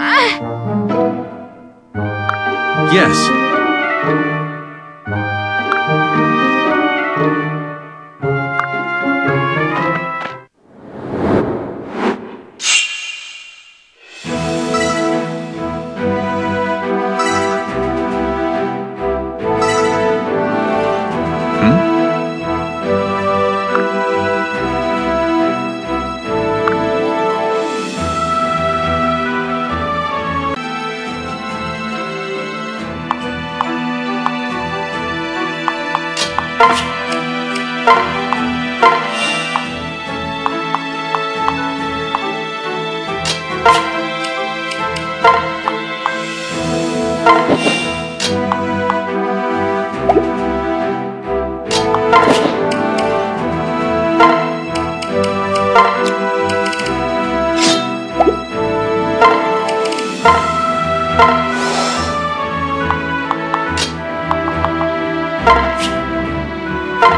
Ah! Yes. you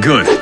Good.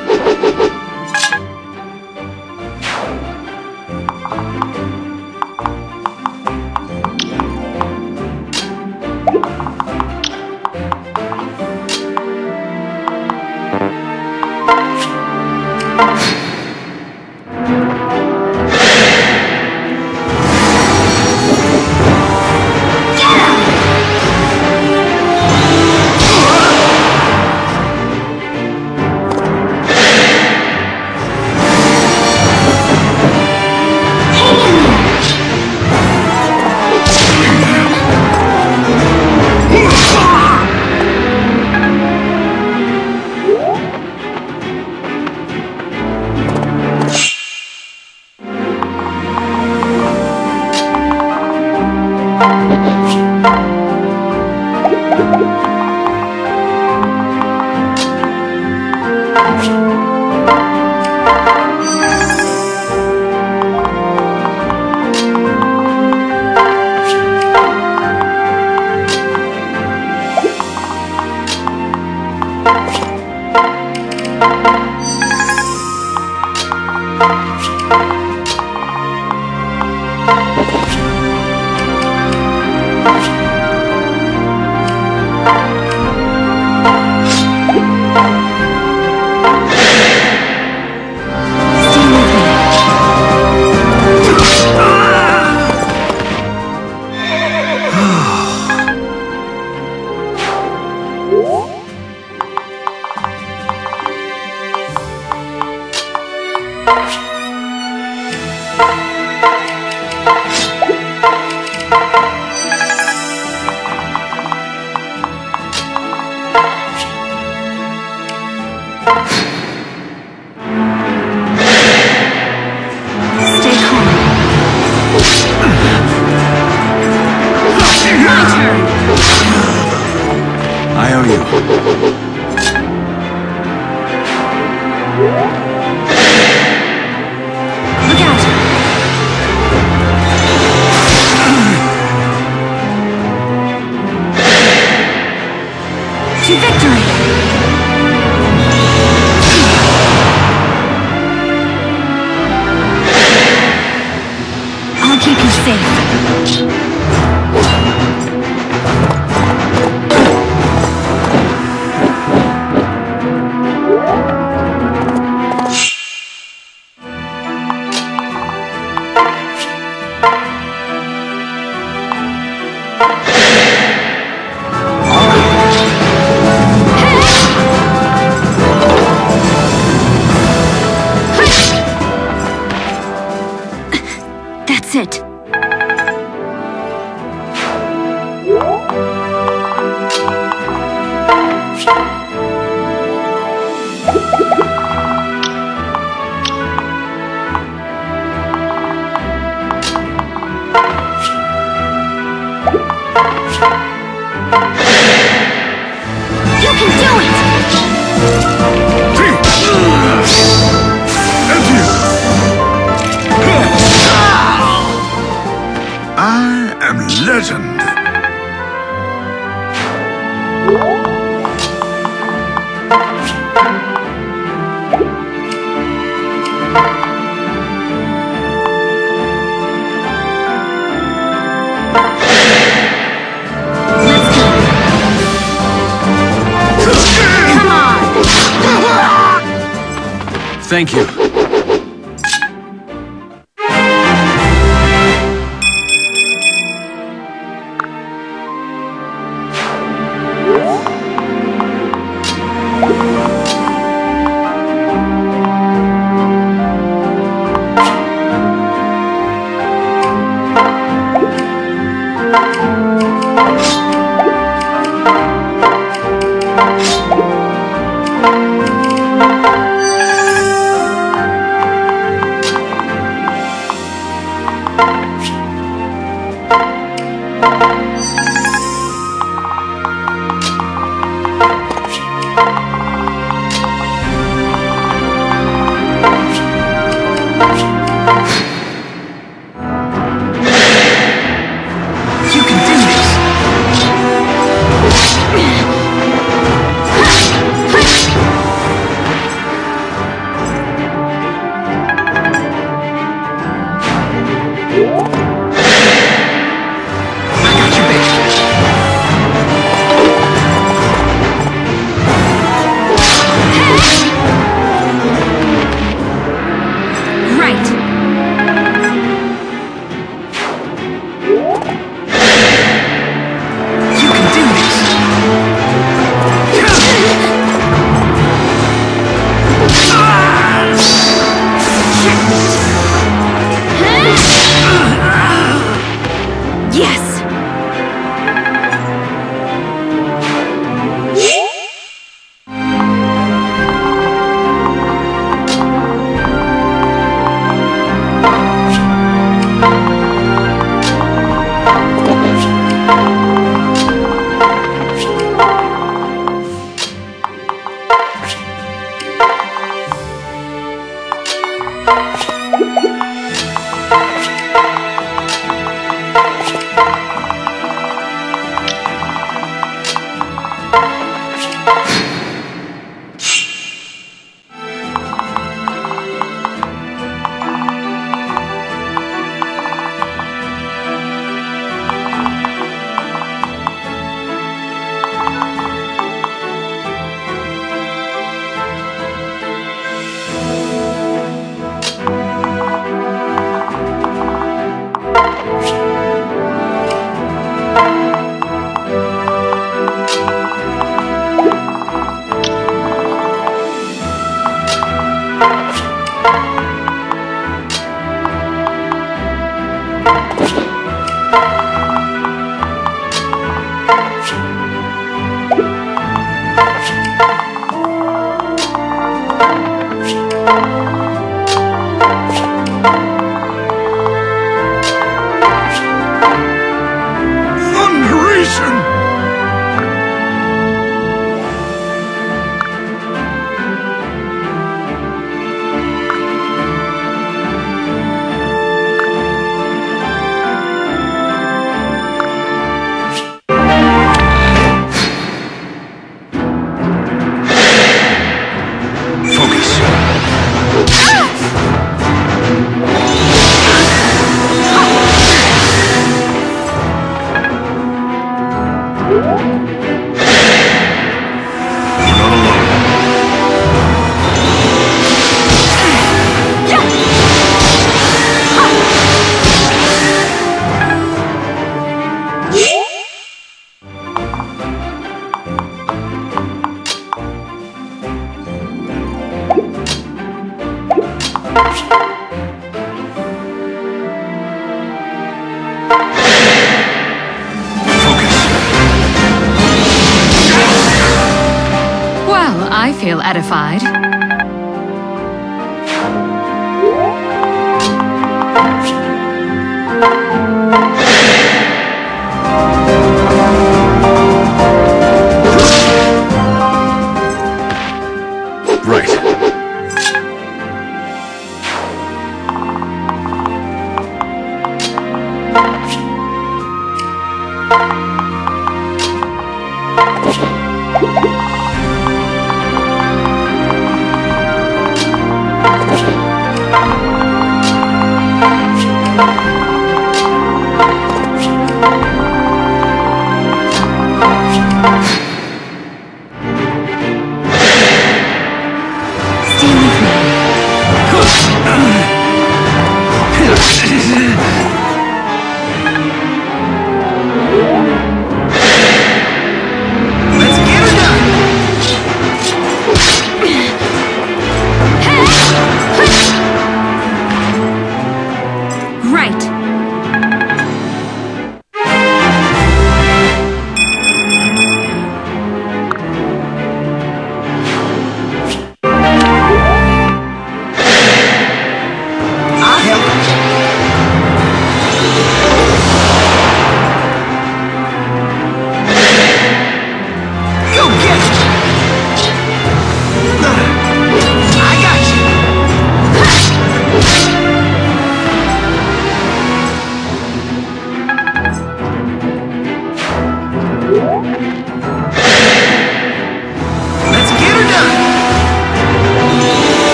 不是。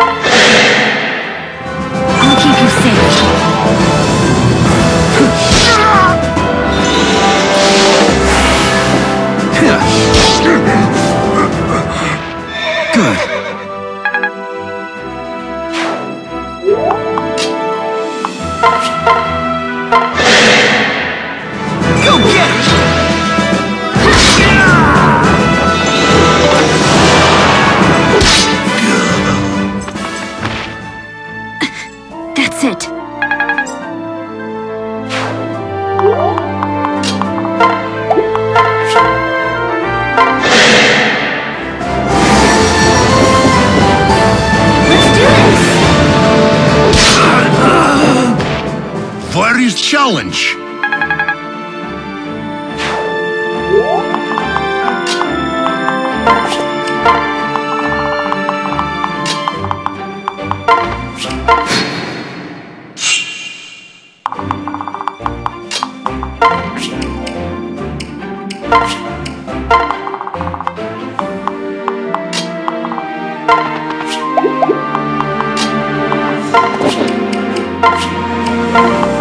I'll keep Oh,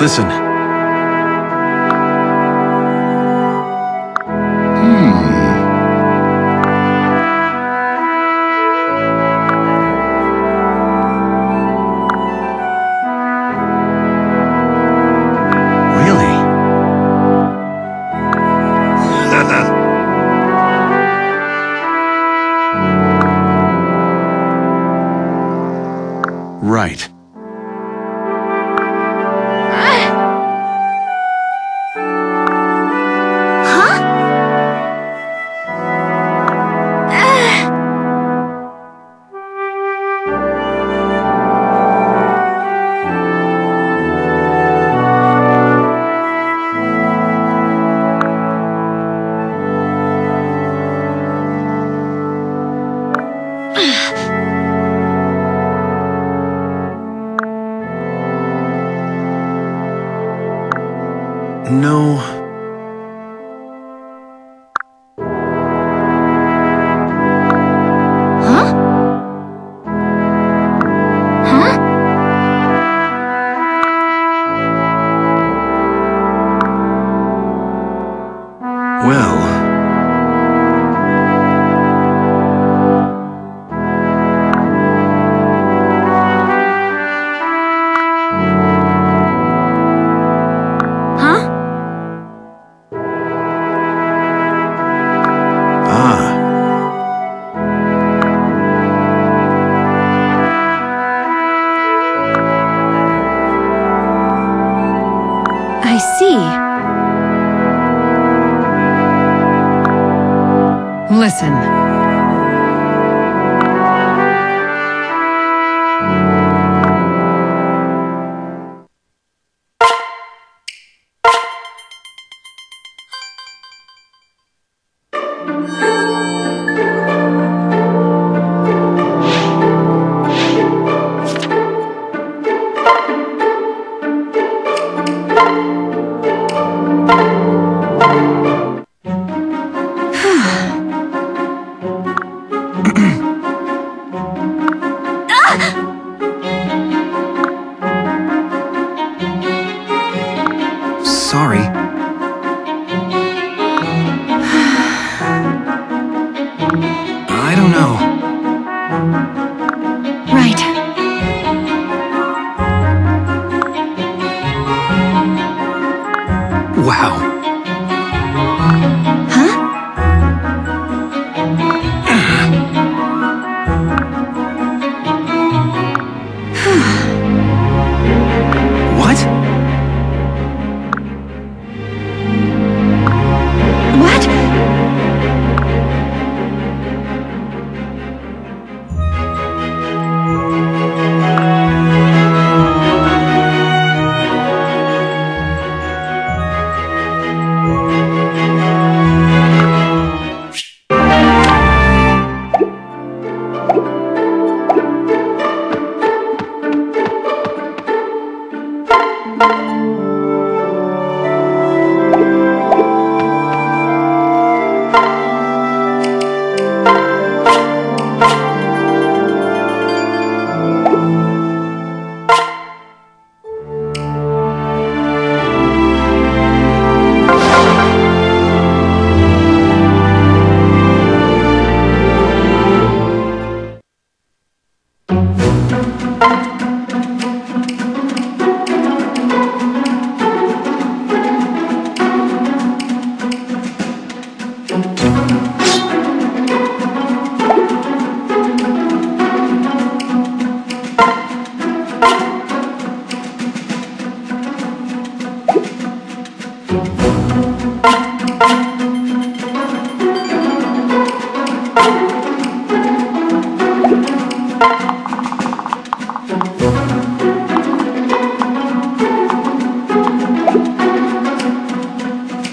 Listen. No.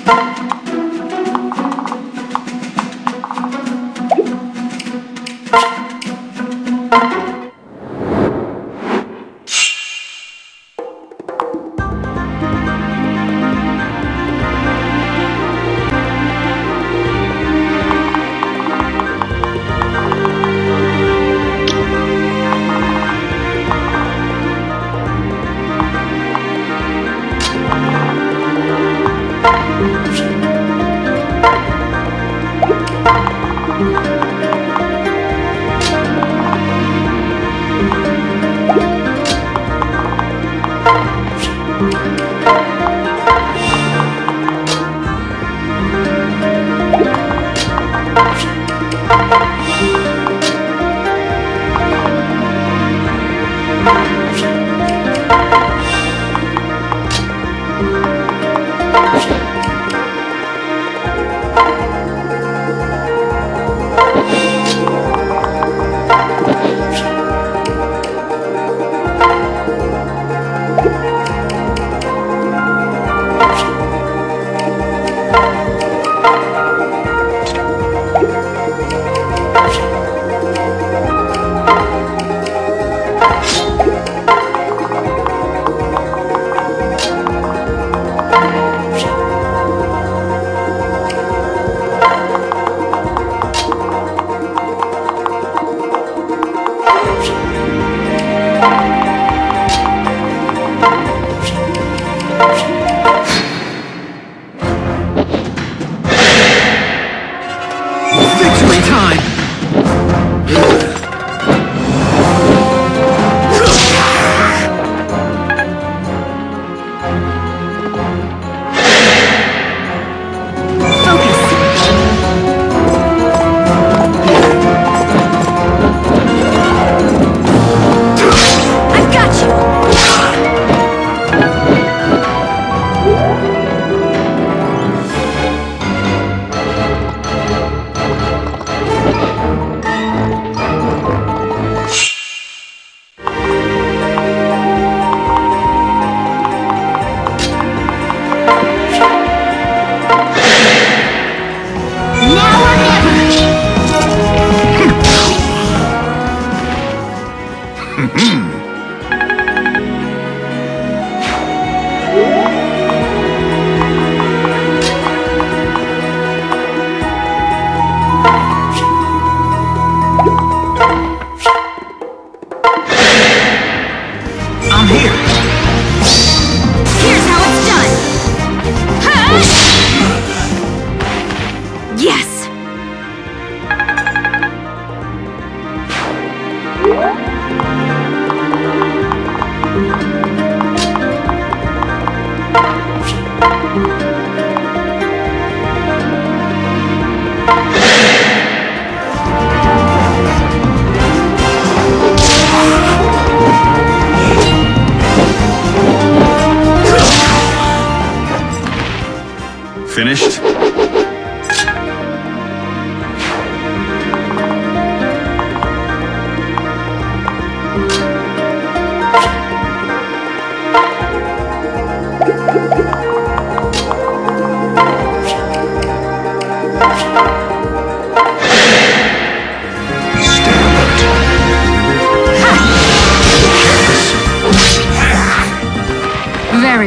Victory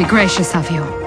gracious of you.